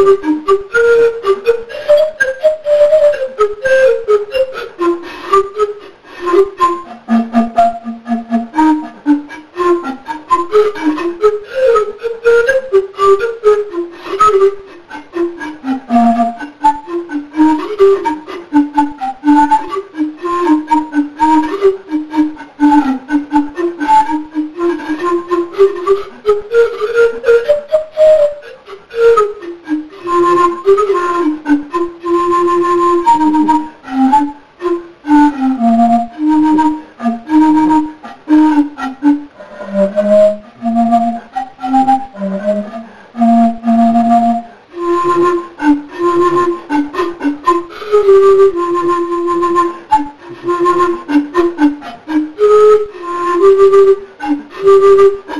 you. Thank you.